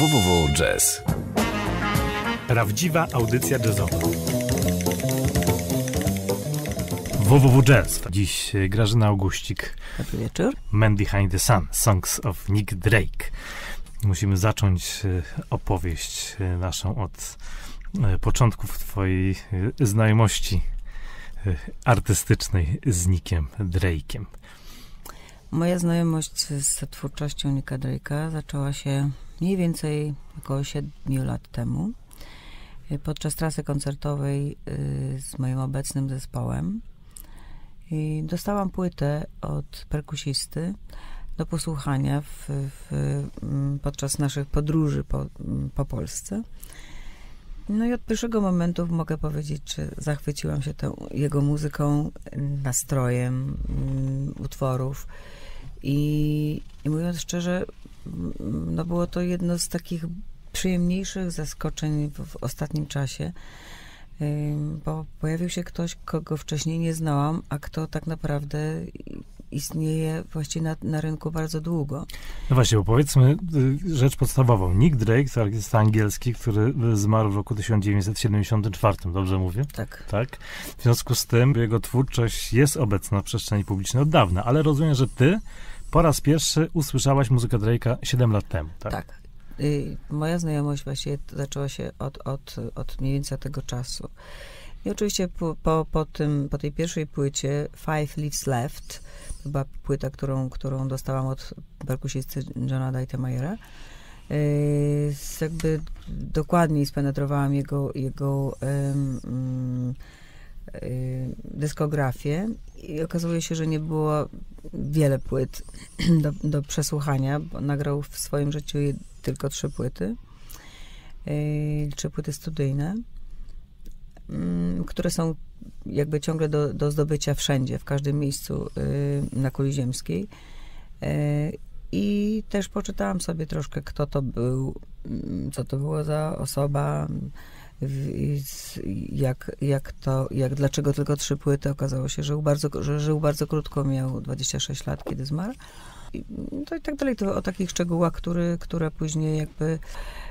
www.jazz. Prawdziwa audycja jazzowa. www Jazz. Dziś Grażyna Augustik. Dobry wieczór. Man Behind the Sun, Songs of Nick Drake. Musimy zacząć e, opowieść e, naszą od e, początków twojej znajomości artystycznej z Nickiem Drake'iem. Moja znajomość z twórczością Nicka Drake'a zaczęła się mniej więcej około 7 lat temu podczas trasy koncertowej z moim obecnym zespołem. I dostałam płytę od perkusisty do posłuchania w, w, mm, podczas naszych podróży po, mm, po Polsce. No i od pierwszego momentu mogę powiedzieć, że zachwyciłam się tą jego muzyką, nastrojem um, utworów. I, I mówiąc szczerze, no było to jedno z takich przyjemniejszych zaskoczeń w, w ostatnim czasie bo pojawił się ktoś, kogo wcześniej nie znałam, a kto tak naprawdę istnieje właściwie na, na rynku bardzo długo. No właśnie, bo powiedzmy y, rzecz podstawową. Nick Drake to artysta angielski, który zmarł w roku 1974, dobrze mówię? Tak. tak. W związku z tym jego twórczość jest obecna w przestrzeni publicznej od dawna, ale rozumiem, że ty po raz pierwszy usłyszałaś muzykę Drake'a 7 lat temu, tak? Tak. Y, moja znajomość właściwie zaczęła się od, od, od mniej więcej tego czasu. I oczywiście po, po, po, tym, po tej pierwszej płycie Five Leaves Left, to była płyta, którą, którą dostałam od perkusisty Johna Deitemajera, yy, jakby dokładniej spenetrowałam jego, jego yy, dyskografię i okazuje się, że nie było wiele płyt do, do przesłuchania, bo nagrał w swoim życiu tylko trzy płyty, yy, trzy płyty studyjne, yy, które są jakby ciągle do, do zdobycia wszędzie, w każdym miejscu yy, na kuli ziemskiej. I też poczytałam sobie troszkę, kto to był, mm, co to było za osoba, jak, jak to, jak, dlaczego tylko trzy płyty. Okazało się, że żył bardzo, że żył bardzo krótko, miał 26 lat, kiedy zmarł. I, to i tak dalej, to o takich szczegółach, który, które później jakby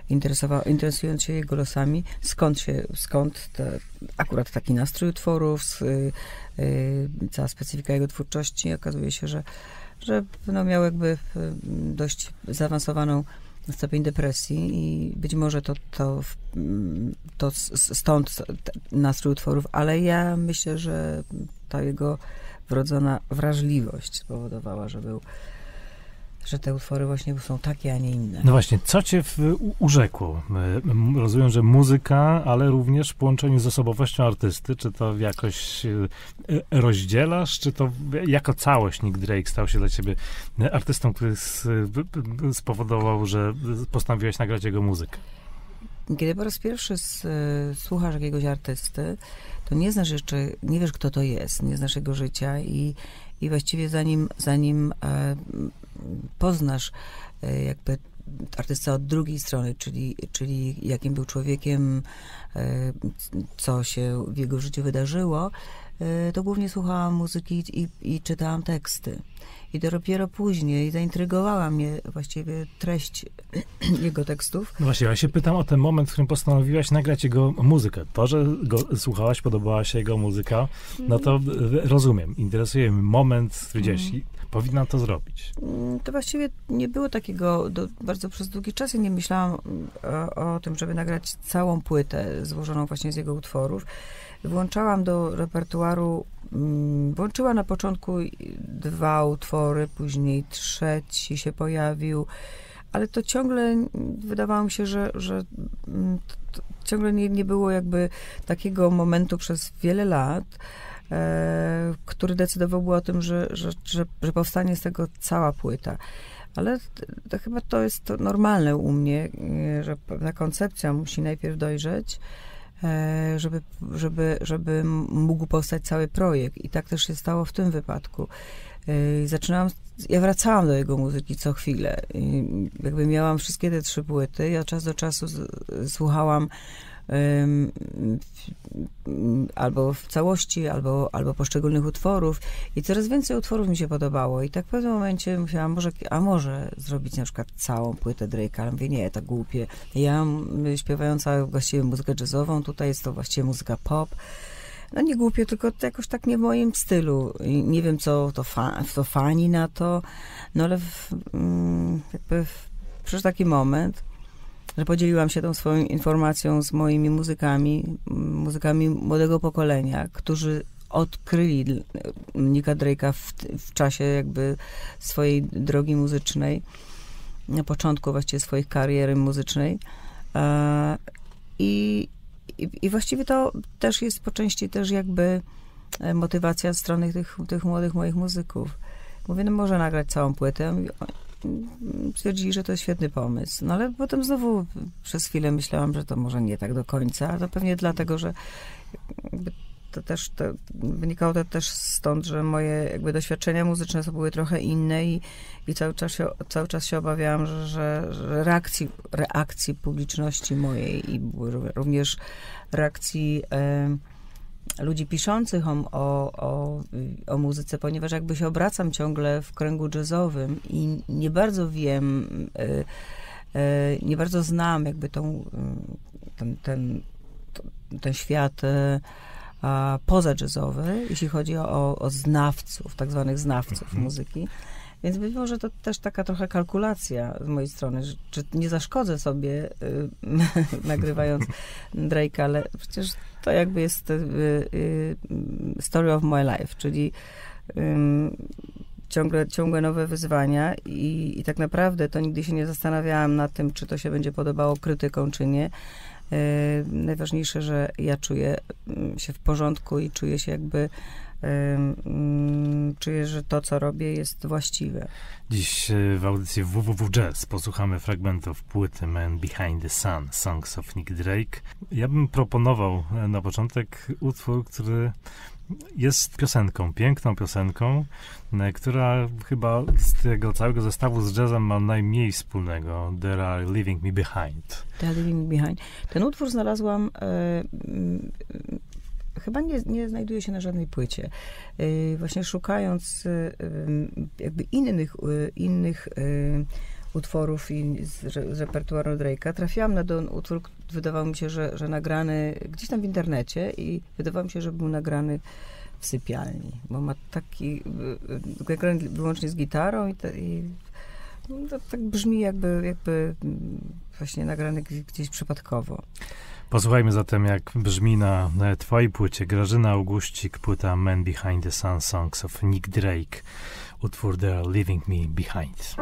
interesował, interesując się jego losami, skąd się, skąd te, akurat taki nastrój utworów, y, y, cała specyfika jego twórczości, okazuje się, że, że no, miał jakby y, dość zaawansowaną stopień depresji i być może to, to, to stąd nastrój utworów, ale ja myślę, że ta jego wrodzona wrażliwość spowodowała, że był że te utwory właśnie są takie, a nie inne. No właśnie, co cię w, urzekło? Rozumiem, że muzyka, ale również w połączeniu z osobowością artysty. Czy to jakoś e, rozdzielasz, czy to jako całość Nick Drake stał się dla ciebie artystą, który spowodował, że postanowiłeś nagrać jego muzykę? Kiedy po raz pierwszy słuchasz jakiegoś artysty, to nie znasz jeszcze, nie wiesz kto to jest, nie znasz jego życia i, i właściwie zanim, zanim e, poznasz e, jakby artysta od drugiej strony, czyli, czyli jakim był człowiekiem, e, co się w jego życiu wydarzyło, to głównie słuchałam muzyki i, i czytałam teksty. I dopiero później zaintrygowała mnie właściwie treść jego tekstów. No właśnie, ja się pytam o ten moment, w którym postanowiłaś nagrać jego muzykę. To, że go słuchałaś, podobała się jego muzyka, no to rozumiem. Interesuje mnie moment, stwierdziłaś, mm powinna to zrobić? Mm, to właściwie nie było takiego, do, bardzo przez długi czas nie myślałam o, o, tym, żeby nagrać całą płytę złożoną właśnie z jego utworów. Włączałam do repertuaru, mm, włączyła na początku dwa utwory, później trzeci się pojawił, ale to ciągle wydawało mi się, że, że mm, ciągle nie, nie było jakby takiego momentu przez wiele lat, E, który decydowałby o tym, że, że, że, że powstanie z tego cała płyta. Ale to chyba to jest to normalne u mnie, e, że pewna koncepcja musi najpierw dojrzeć, żeby, żeby, żeby mógł powstać cały projekt. I tak też się stało w tym wypadku. Zaczynałam, ja wracałam do jego muzyki co chwilę. Jakby miałam wszystkie te trzy płyty. Ja od czasu do czasu słuchałam albo w całości, albo, albo poszczególnych utworów. I coraz więcej utworów mi się podobało. I tak w pewnym momencie myślałam, może, a może zrobić na przykład całą płytę Drake'a, ale mówię, nie, tak głupie. Ja śpiewająca właściwie muzykę jazzową, tutaj jest to właściwie muzyka pop, no nie głupie, tylko jakoś tak nie w moim stylu. I nie wiem, co to, fa to fani na to, no ale w, mm, jakby w, przyszedł taki moment, że podzieliłam się tą swoją informacją z moimi muzykami, muzykami młodego pokolenia, którzy odkryli Nika Drake'a w, w czasie jakby swojej drogi muzycznej, na początku właściwie swojej kariery muzycznej. I, i, I, właściwie to też jest po części też jakby e, motywacja strony tych, tych młodych moich muzyków. Mówię, no może nagrać całą płytę. Stwierdzili, że to jest świetny pomysł. No ale potem znowu przez chwilę myślałam, że to może nie tak do końca, a to pewnie dlatego, że to też to wynikało to też stąd, że moje jakby doświadczenia muzyczne to były trochę inne i, i cały, czas się, cały czas się obawiałam, że, że, że reakcji, reakcji publiczności mojej i również reakcji ludzi piszących o, o, o, o, muzyce, ponieważ jakby się obracam ciągle w kręgu jazzowym i nie bardzo wiem, e, e, nie bardzo znam jakby tą, ten, ten, ten świat e, poza jazzowy, jeśli chodzi o, o znawców, tak zwanych znawców mhm. muzyki. Więc być może to też taka trochę kalkulacja z mojej strony, że, czy nie zaszkodzę sobie y, nagrywając Drake'a, ale przecież to jakby jest y, y, story of my life, czyli ciągle, ciągłe nowe wyzwania i, i tak naprawdę to nigdy się nie zastanawiałam nad tym, czy to się będzie podobało krytykom, czy nie. E, najważniejsze, że ja czuję się w porządku i czuję się jakby czuję, że to, co robię, jest właściwe. Dziś e, w audycji www Jazz posłuchamy fragmentów płyty Man Behind the Sun, Songs of Nick Drake. Ja bym proponował e, na początek utwór, który jest piosenką, piękną piosenką, e, która chyba z tego całego zestawu z jazzem ma najmniej wspólnego. There are leaving me behind. There are leaving me behind. Ten utwór znalazłam e, chyba nie, nie znajduje się na żadnej płycie. E, właśnie szukając e, jakby innych, innych utworów z, repertuaru Drake'a. Trafiłam na ten utwór, wydawało mi się, że, że nagrany gdzieś tam w internecie i wydawało mi się, że był nagrany w sypialni, bo ma taki, nagrany wyłącznie z gitarą i, i no, tak brzmi jakby, jakby właśnie nagrany gdzieś przypadkowo. Posłuchajmy zatem, jak brzmi na twojej płycie Grażyna Augustik, płyta Man Behind the Sun Songs of Nick Drake, utwór The Leaving Me Behind.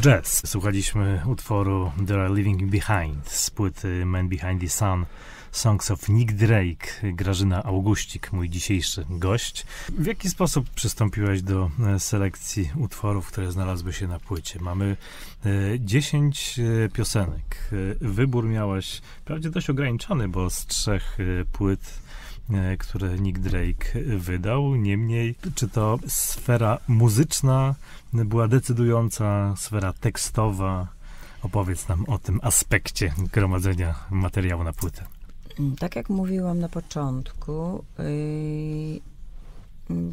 Jazz. Słuchaliśmy utworu There Are Living Behind z płyty Man Behind the Sun. Songs of Nick Drake, Grażyna Augustik, mój dzisiejszy gość. W jaki sposób przystąpiłaś do e, selekcji utworów, które znalazły się na płycie? Mamy e, 10 e, piosenek. E, Wybór miałaś wprawdzie dość ograniczony, bo z trzech płyt które Nick Drake wydał. Niemniej, czy to sfera muzyczna była decydująca, sfera tekstowa? Opowiedz nam o tym aspekcie gromadzenia materiału na płytę. Tak jak mówiłam na początku, yy,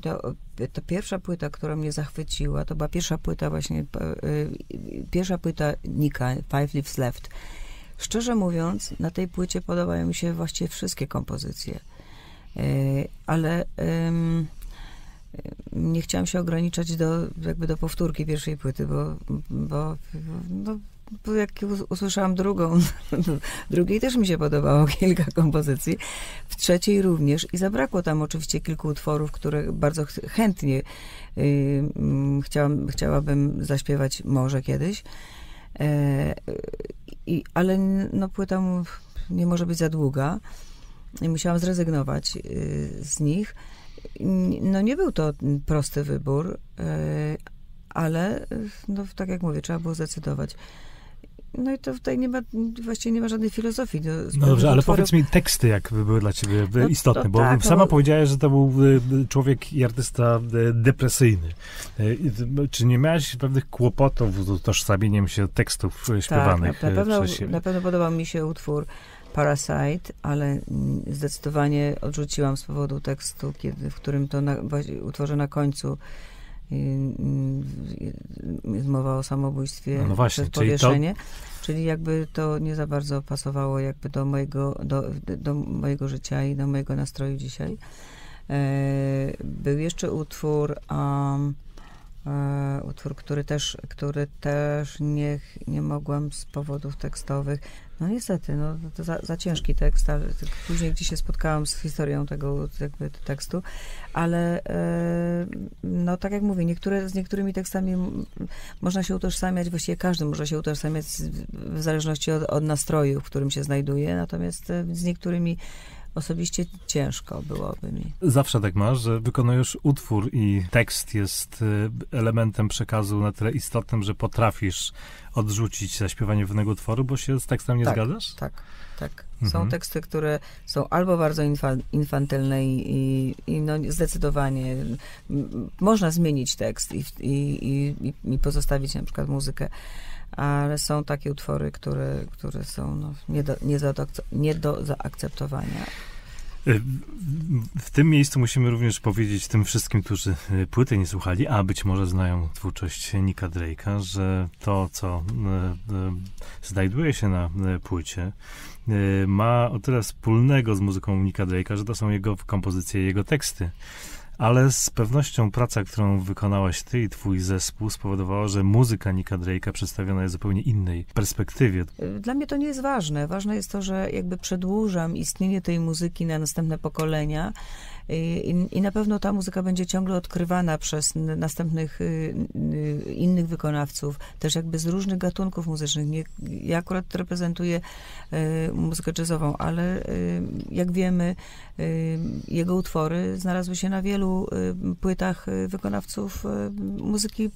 to, to pierwsza płyta, która mnie zachwyciła, to była pierwsza płyta właśnie, yy, pierwsza płyta Nika, Five Leaves Left. Szczerze mówiąc, na tej płycie podobają mi się właściwie wszystkie kompozycje, ale ym, nie chciałam się ograniczać do, jakby do powtórki pierwszej płyty, bo, bo, no, jak us- usłyszałam drugą, drugiej też mi się podobało kilka kompozycji, w trzeciej również i zabrakło tam oczywiście kilku utworów, które bardzo ch- chętnie chciałam, chciałabym zaśpiewać może kiedyś, e, i, ale no, płyta nie może być za długa i musiałam zrezygnować y, z nich. No nie był to prosty wybór, e, ale y, no, tak jak mówię, trzeba było zdecydować. No i to tutaj nie ma, właściwie nie ma żadnej filozofii. No, z No dobrze, ale utworów- powiedz mi teksty, jak były dla ciebie No istotne, to bo tak, no sama powiedziałeś, że to był y, człowiek i artysta y, depresyjny. Y, y, Czy nie miałeś pewnych kłopotów z utożsamieniem się tekstów y, śpiewanych tak, na, y, pewno, przez na pewno podobał mi się utwór Parasite, ale zdecydowanie odrzuciłam z powodu tekstu, kiedy, w którym to na, utworze na końcu jest mowa o samobójstwie No, no właśnie, przez czyli to- powieszenie. Czyli jakby to nie za bardzo pasowało jakby do mojego, do, do mojego życia i do mojego nastroju dzisiaj. E, był jeszcze utwór, um, utwór, który też, który też nie, nie mogłam z powodów tekstowych. No niestety, no, to za, za ciężki tekst, ale później gdzieś się spotkałam z historią tego jakby, tekstu, ale e, no tak jak mówię, niektóre, z niektórymi tekstami można się utożsamiać, właściwie każdy może się utożsamiać w zależności od, od nastroju, w którym się znajduje, natomiast e, z niektórymi osobiście ciężko byłoby mi. Zawsze tak masz, że wykonujesz utwór i tekst jest y, elementem przekazu na tyle istotnym, że potrafisz odrzucić zaśpiewanie pewnego utworu, bo się z tekstem nie Tak. zgadzasz? Tak, tak. Mhm. Są teksty, które są albo bardzo infa, infantylne i, i, no zdecydowanie można zmienić tekst i, i, i, i- pozostawić na przykład muzykę, ale są takie utwory, które, które są no, nie, do, nie, za, nie do zaakceptowania. Y, w- tym miejscu musimy również powiedzieć tym wszystkim, którzy y, płyty nie słuchali, a być może znają twórczość Nika Drake'a, że to, co y, znajduje się na płycie, ma o tyle wspólnego z muzyką Nika Drake'a, że to są jego kompozycje, jego teksty. Ale z pewnością praca, którą wykonałaś ty i twój zespół spowodowała, że muzyka Nika Drake'a przedstawiona jest w zupełnie innej perspektywie. Y, Dla mnie to nie jest ważne. Ważne jest to, że jakby przedłużam istnienie tej muzyki na następne pokolenia i, i na pewno ta muzyka będzie ciągle odkrywana przez następnych y, y, innych wykonawców, też jakby z różnych gatunków muzycznych. Nie, ja akurat reprezentuję y, muzykę jazzową, ale jak wiemy, jego utwory znalazły się na wielu płytach wykonawców muzyki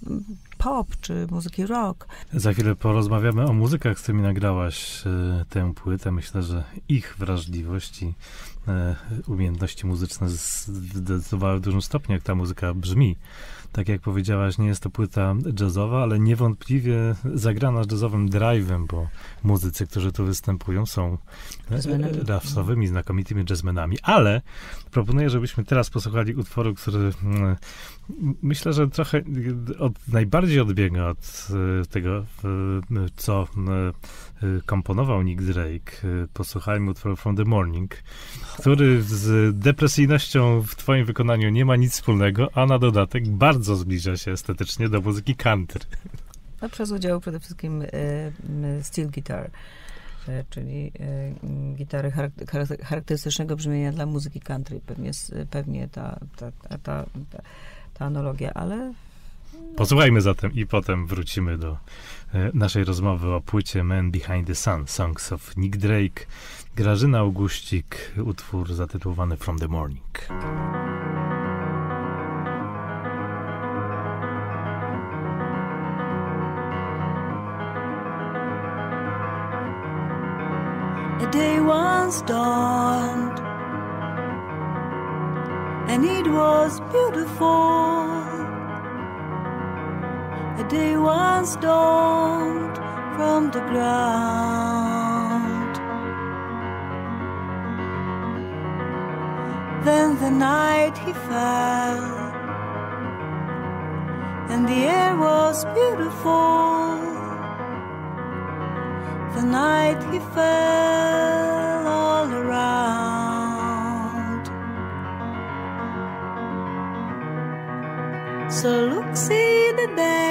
pop czy muzyki rock. Za chwilę porozmawiamy o muzykach, z którymi nagrałaś tę płytę. Myślę, że ich wrażliwość i e, umiejętności muzyczne zdecydowały w dużym stopniu, jak ta muzyka brzmi. Tak jak powiedziałaś, nie jest to płyta jazzowa, ale niewątpliwie zagrana jazzowym drive'em, bo muzycy, którzy tu występują, są e, Jazzmenami. rasowymi, znakomitymi jazzmenami. Ale proponuję, żebyśmy teraz posłuchali utworu, który mm, myślę, że trochę od, najbardziej odbiega od e, tego, e, co e, e, komponował Nick Drake. E, Posłuchajmy utworu From the Morning, który z depresyjnością w twoim wykonaniu nie ma nic wspólnego, a na dodatek bardzo zbliża się estetycznie do muzyki country. No, przez udział przede wszystkim m, steel guitar, e, czyli m, gitary charak- charak- charakterystycznego brzmienia dla muzyki country. Pewnie, pewnie ta, ta, ta, ta, analogia, ale Posłuchajmy zatem i potem wrócimy do naszej rozmowy o płycie Man Behind the Sun, Songs of Nick Drake, Grażyna Augustik, utwór zatytułowany From the Morning. A day once dawned, and it was beautiful. A day once dawned from the ground. Then the night he fell, and the air was beautiful the night he fell all around. So look, see the days,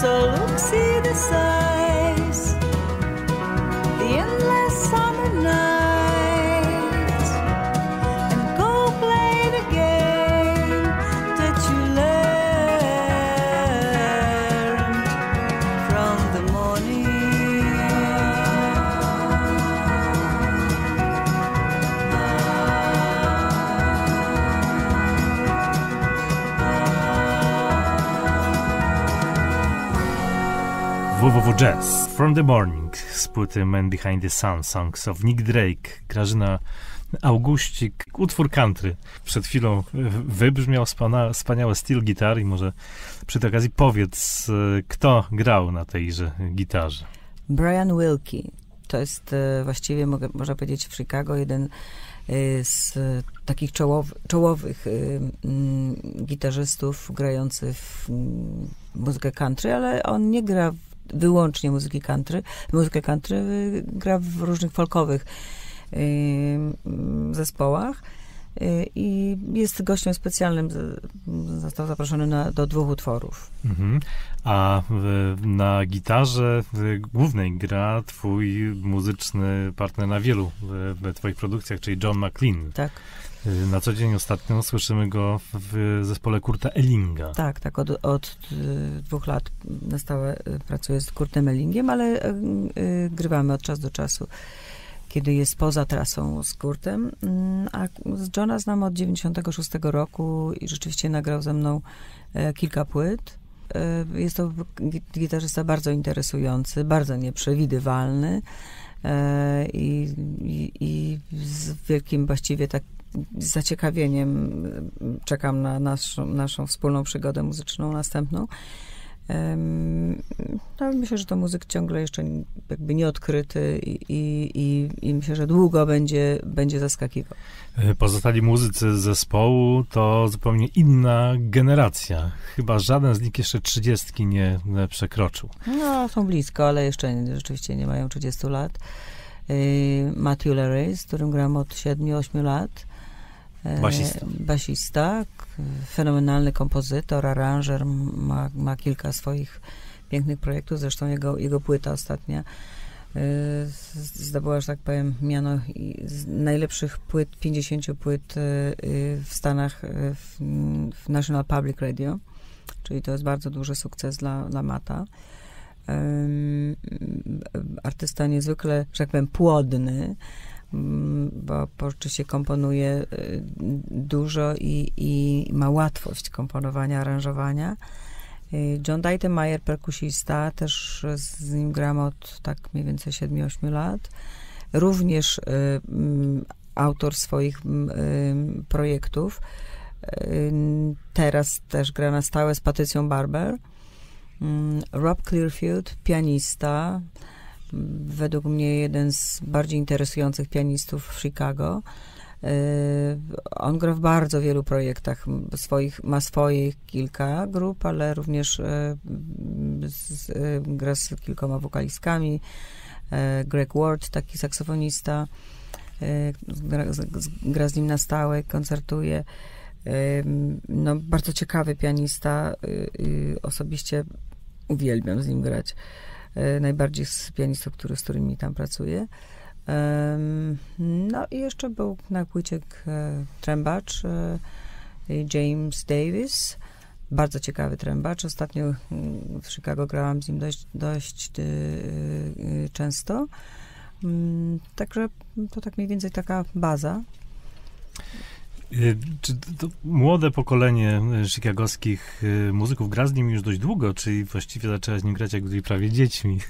So look, see the size. Www Jazz. From the Morning z płyty Man Behind the Sun Songs of Nick Drake. Grażyna Augustik utwór country. Przed chwilą wybrzmiał wspana- wspaniałe steel gitar i może przy tej okazji powiedz e, kto grał na tejże gitarze? Brian Wilkie. To jest e, właściwie, mogę, można powiedzieć, w Chicago jeden e, z takich czołow, czołowych mm, gitarzystów grających w mm, muzykę country, ale on nie gra wyłącznie muzyki country. Muzykę country y, gra w różnych folkowych y, zespołach y, i jest gościem specjalnym. Został zaproszony na, do dwóch utworów. mhm. a na gitarze głównej gra twój muzyczny partner na wielu twoich produkcjach, czyli John McLean Tak, na co dzień ostatnio słyszymy go w, zespole Kurta Ellinga tak, tak. Od, od y, dwóch lat na stałe y, pracuję z Kurtem Ellingiem, ale y, y, grywamy od czasu do czasu, kiedy jest poza trasą z Kurtem. Mm, A z Johna znam od 96 roku i rzeczywiście nagrał ze mną e, kilka płyt. E, Jest to gi- gitarzysta bardzo interesujący, bardzo nieprzewidywalny e, i, i, i z wielkim właściwie tak zaciekawieniem e, czekam na naszą, naszą wspólną przygodę muzyczną następną. No, myślę, że to muzyk ciągle jeszcze jakby nieodkryty i, i, i, myślę, że długo będzie, będzie zaskakiwał. E, Pozostali muzycy z zespołu to zupełnie inna generacja. Chyba żaden z nich jeszcze trzydziestki nie przekroczył. No, są blisko, ale jeszcze rzeczywiście nie mają 30 lat. Y, Matthew Larry, z którym gram od 7-8 lat. E, Basista. Basista, fenomenalny kompozytor, aranżer, ma, ma kilka swoich pięknych projektów, zresztą jego, jego płyta ostatnia z- zdobyła, że tak powiem, miano najlepszych płyt, 50 płyt y, y, w Stanach w, w National Public Radio, czyli to jest bardzo duży sukces dla, dla Mata. Artysta niezwykle, że tak powiem, płodny, bo, bo oczywiście komponuje y, dużo i, i ma łatwość komponowania, aranżowania. Y, John Deitemeyer, perkusista, też z nim gram od tak mniej więcej 7-8 lat. Również y, mm, autor swoich mm, projektów. Teraz też gra na stałe z Patrycją Barber. Mm, Rob Clearfield, pianista, mm, według mnie jeden z bardziej interesujących pianistów w Chicago. Yy, On gra w bardzo wielu projektach. Swoich, ma swoich kilka grup, ale również yy, z, yy, gra z kilkoma wokalistkami. Greg Ward, taki saksofonista, gra, gra z nim na stałe, koncertuje. No, bardzo ciekawy pianista. y, y, Osobiście uwielbiam z nim grać. Y, Najbardziej z pianistów, który, z którymi tam pracuję. No i jeszcze był na płycie e, trębacz e, James Davis. Bardzo ciekawy trębacz. Ostatnio mm, w Chicago grałam z nim dość, dość często. Mm, Także to tak mniej więcej taka baza. Y, Czy to to młode pokolenie y, chicagowskich y, muzyków gra z nim już dość długo, czyli właściwie zaczęła z nim grać jak byli prawie dziećmi?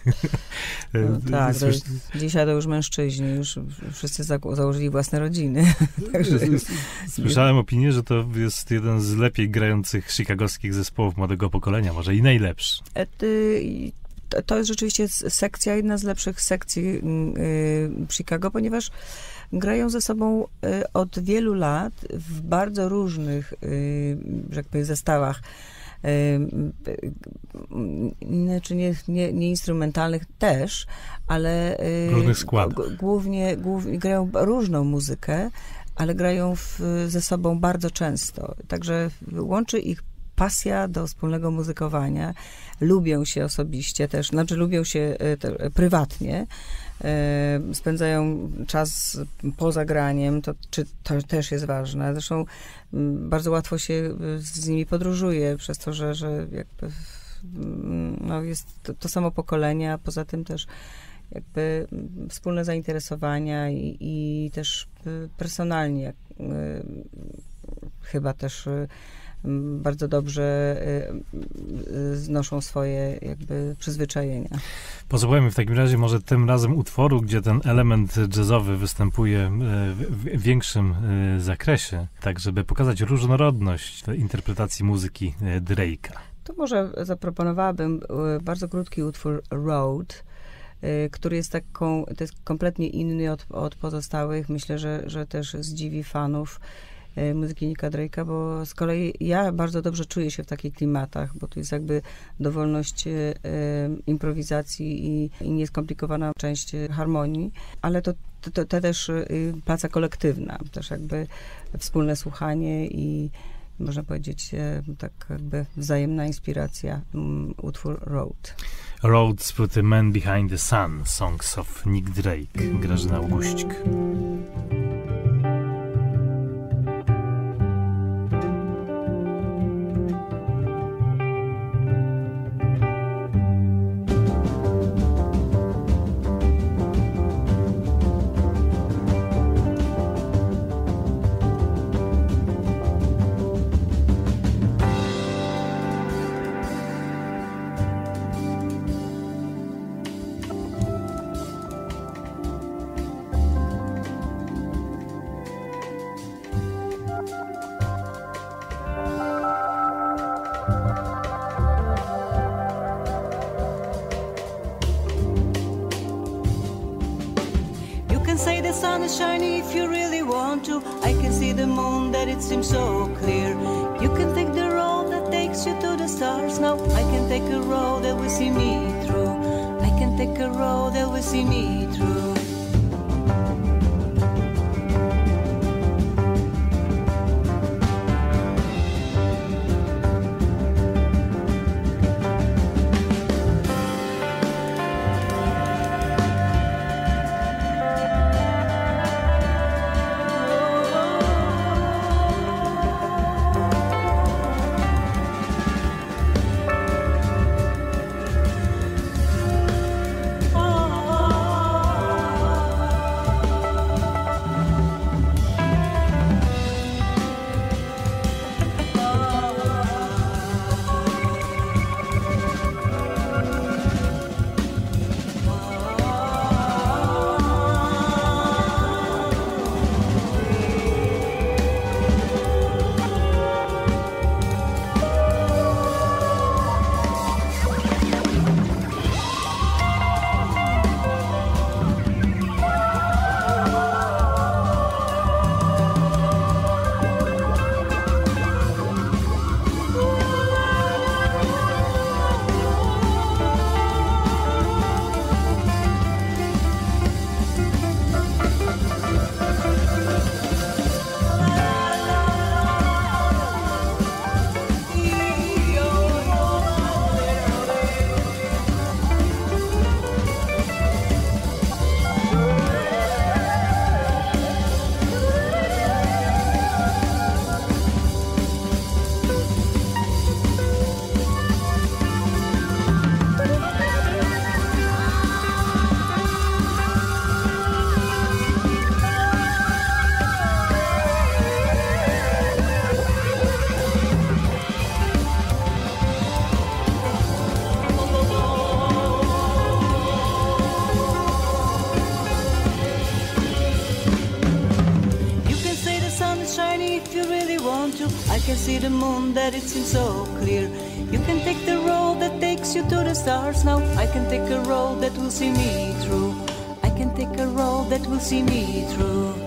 No, tak, to słysz- jest, dzisiaj to już mężczyźni, już wszyscy za, założyli własne rodziny. Także Słyszałem opinię, że to jest jeden z lepiej grających chicagowskich zespołów młodego pokolenia, może i najlepszy. E, ty- to, to jest rzeczywiście sekcja, jedna z lepszych sekcji mm, Chicago, ponieważ grają ze sobą y, od wielu lat w bardzo różnych, y, że tak powiem, zestawach. y, y, Znaczy nie, nie, nie instrumentalnych też, ale Różnych składów. głównie, głównie grają różną muzykę, ale grają w, ze sobą bardzo często. Także łączy ich pasja do wspólnego muzykowania. Lubią się osobiście też, znaczy lubią się te, prywatnie. E, spędzają czas poza graniem, to, czy, to też jest ważne. Zresztą m, bardzo łatwo się e, z nimi podróżuje, przez to, że, że jakby mm, no jest to, to samo pokolenie, a poza tym też jakby mm, wspólne zainteresowania i, i też y, personalnie y, chyba też y, mm, bardzo dobrze y, y, znoszą swoje jakby przyzwyczajenia. Posłuchajmy w takim razie może tym razem utworu, gdzie ten element jazzowy występuje e, w większym e, zakresie, tak żeby pokazać różnorodność interpretacji muzyki e, Drake'a. To może zaproponowałabym bardzo krótki utwór Road, który jest taką, to jest kompletnie inny od, od pozostałych. Myślę, że, że też zdziwi fanów muzyki Nika Drake'a, bo z kolei ja bardzo dobrze czuję się w takich klimatach, bo tu jest jakby dowolność y, y, improwizacji i, nieskomplikowana część harmonii, ale to, to, to, to też y, praca kolektywna, też jakby wspólne słuchanie i można powiedzieć, e, tak jakby wzajemna inspiracja, mm, utwór Road. Roads put the Man Behind the Sun, Songs of Nick Drake, Grażyna Auguścik. So clear. You can take the road that takes you to the stars. Now I can take a road that will see me through. I can take a road that will see me through.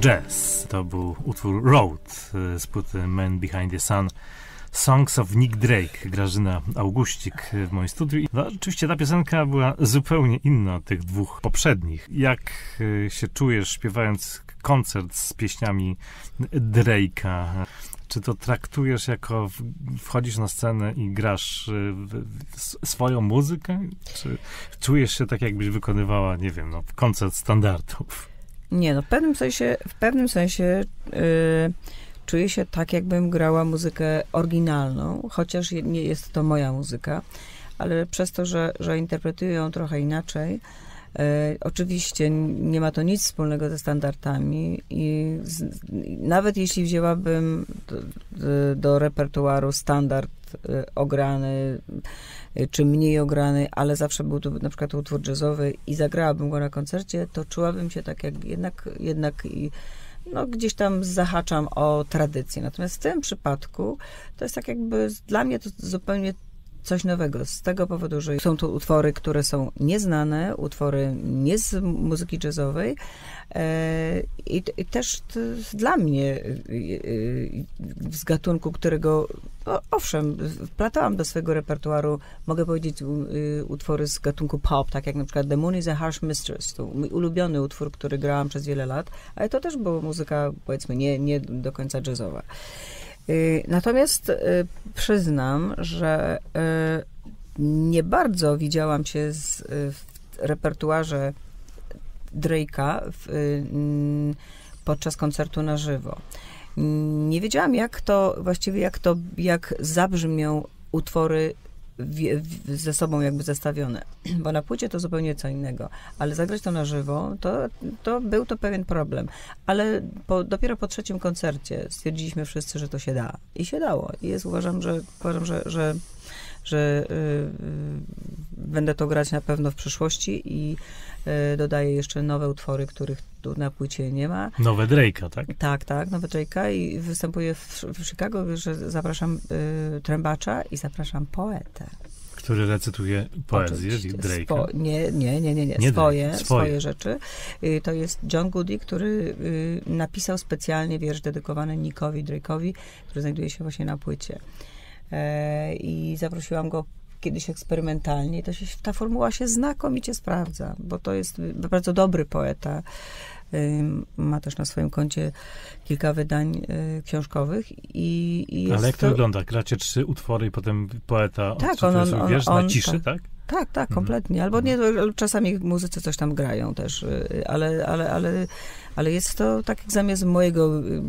Jazz. To był utwór Road z płyty Man Behind the Sun. Songs of Nick Drake, Grażyna Augustik w moim studiu. No, oczywiście ta piosenka była zupełnie inna od tych dwóch poprzednich. Jak y, się czujesz śpiewając koncert z pieśniami Drake'a? Czy to traktujesz jako wchodzisz na scenę i grasz y, swoją muzykę? Czy czujesz się tak, jakbyś wykonywała, nie wiem, no, koncert standardów? Nie, no w pewnym sensie, w pewnym sensie yy, czuję się tak, jakbym grała muzykę oryginalną, chociaż nie jest to moja muzyka, ale przez to, że, że interpretuję ją trochę inaczej, E, oczywiście nie ma to nic wspólnego ze standardami i z, nawet jeśli wzięłabym do, do repertuaru standard e, ograny czy mniej ograny, ale zawsze był to na przykład utwór jazzowy i zagrałabym go na koncercie, to czułabym się tak jak jednak, jednak i no, gdzieś tam zahaczam o tradycję. Natomiast w tym przypadku to jest tak jakby dla mnie to zupełnie coś nowego. Z tego powodu, że są to utwory, które są nieznane, utwory nie z muzyki jazzowej e, i, i też dla mnie e, z gatunku, którego owszem, wplatałam do swojego repertuaru, mogę powiedzieć, utwory z gatunku pop, tak jak na przykład The Moon is a Harsh Mistress, to mój ulubiony utwór, który grałam przez wiele lat, ale to też była muzyka, powiedzmy, nie, nie do końca jazzowa. Y, natomiast y, przyznam, że y, nie bardzo widziałam się z, w repertuarze Drake'a podczas koncertu na żywo. Nie wiedziałam, jak to, właściwie jak to, jak zabrzmią utwory ze sobą jakby zestawione, bo na płycie to zupełnie co innego, ale zagrać to na żywo, to, to był to pewien problem, ale po, dopiero po trzecim koncercie stwierdziliśmy wszyscy, że to się da. I się dało. I jest, uważam, że uważam, że, że że y, y, będę to grać na pewno w przyszłości i y, dodaję jeszcze nowe utwory, których tu na płycie nie ma. Nowe Drake'a, tak? Tak, tak, nowe Drake'a i występuję w, w Chicago, że zapraszam y, trębacza i zapraszam poetę. Który recytuje poezję Drake'a? Spo, nie, nie, nie, nie, nie. nie swoje, swoje, swoje. rzeczy. Y, to jest John Goody, który y, napisał specjalnie wiersz dedykowany Nickowi Drake'owi, który znajduje się właśnie na płycie. E, I zaprosiłam go kiedyś eksperymentalnie. To się, ta formuła się znakomicie sprawdza, bo to jest bardzo dobry poeta. Ma też na swoim koncie kilka wydań y, książkowych. I, i Ale jak to, to, wygląda? Gracie trzy utwory i potem poeta tak, on, on, on, wiersz on, na ciszy, tak? tak? Tak, tak, kompletnie. Albo nie, czasami muzycy coś tam grają też, y, ale, ale, ale, ale jest to tak jak zamiast mojego y,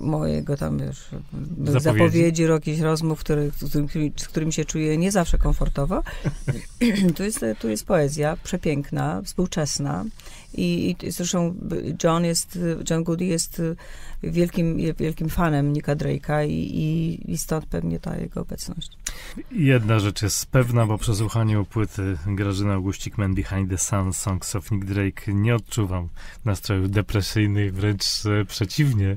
mojego tam, wiesz, zapowiedzi, zapowiedzi jakichś rozmów, który, z, którymi, z którymi się czuję nie zawsze komfortowo. tu, jest, tu jest poezja przepiękna, współczesna i, i zresztą John jest, John Goody jest wielkim, wielkim fanem Nicka Drake'a i, i, i stąd pewnie ta jego obecność. Jedna rzecz jest pewna, po przesłuchaniu płyty Grażyna Augustik Man Behind the Sun Songs of Nick Drake nie odczuwam nastrojów depresyjnych, wręcz e, przeciwnie.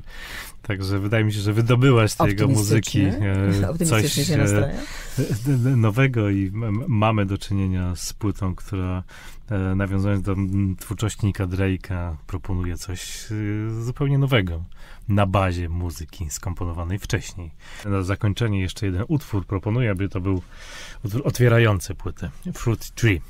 Także wydaje mi się, że wydobyłaś z tej jego muzyki e, coś e, nowego i mamy do czynienia z płytą, która nawiązując do twórczości Nicka Drake'a proponuje coś zupełnie nowego na bazie muzyki skomponowanej wcześniej. Na zakończenie jeszcze jeden utwór proponuję, aby to był utwór otwierający płytę. Fruit Tree.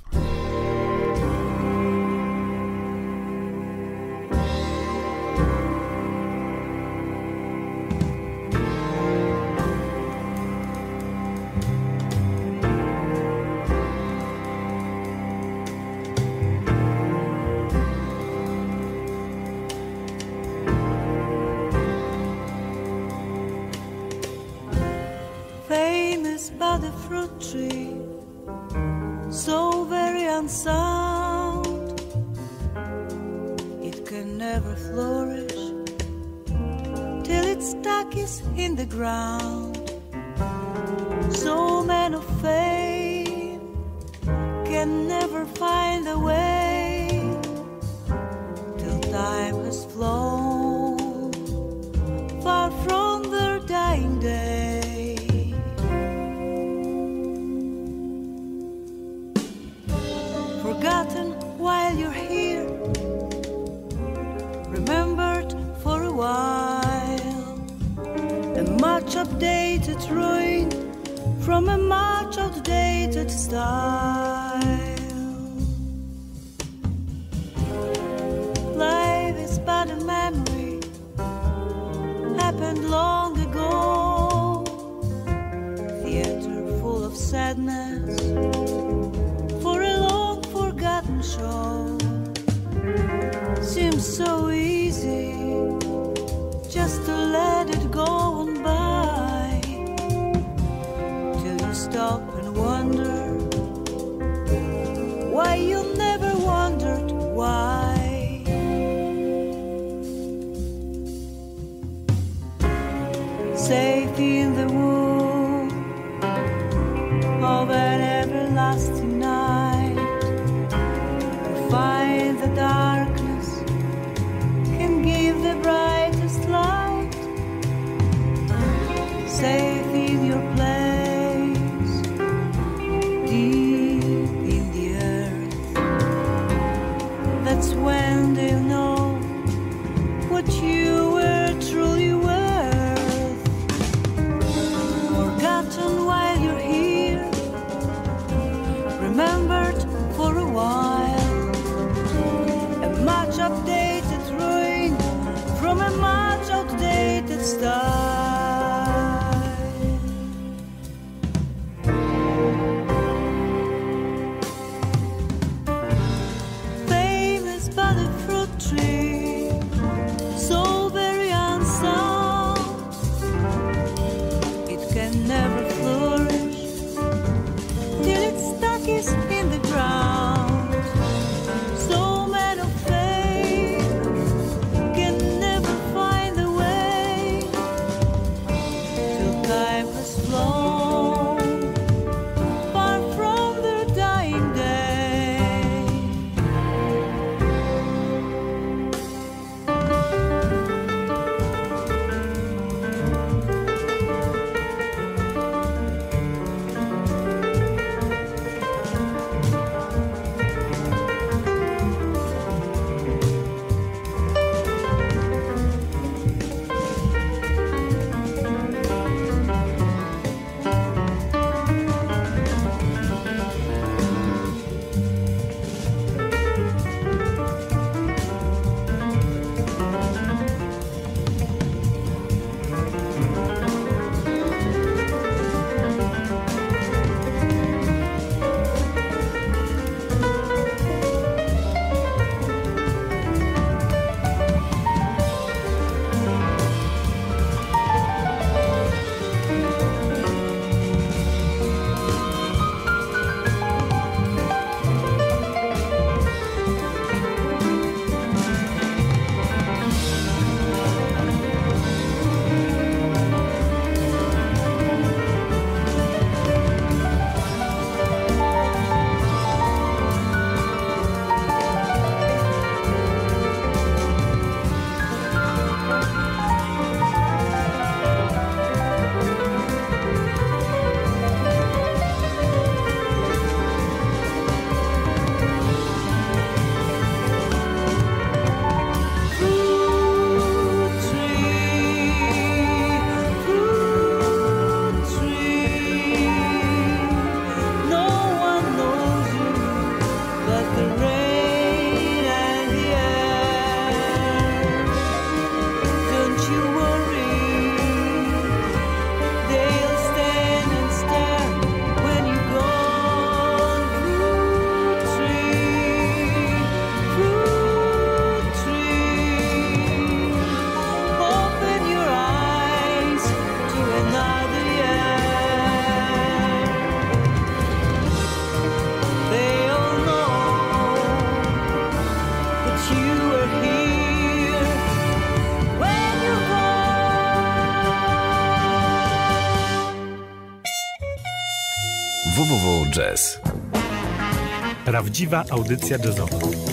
Prawdziwa audycja jazzowa.